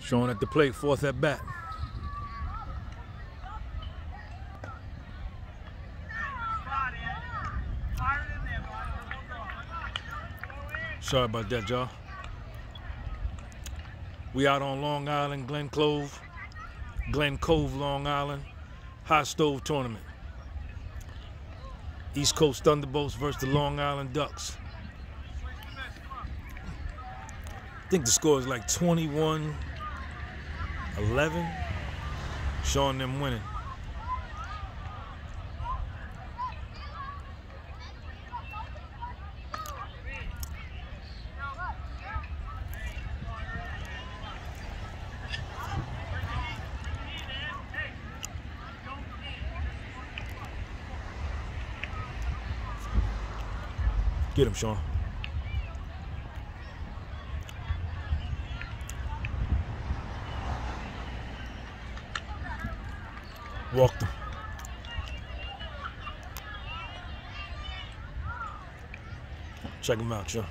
Sean at the plate, fourth at bat. Sorry about that, y'all. We out on Long Island, Glen Clove, Glen Cove, Long Island, Hot Stove Tournament. East Coast Thunderbolts versus the Long Island Ducks. I think the score is like 21 11, showing them winning. Get him, Sean. Walked him. Check them out, y'all.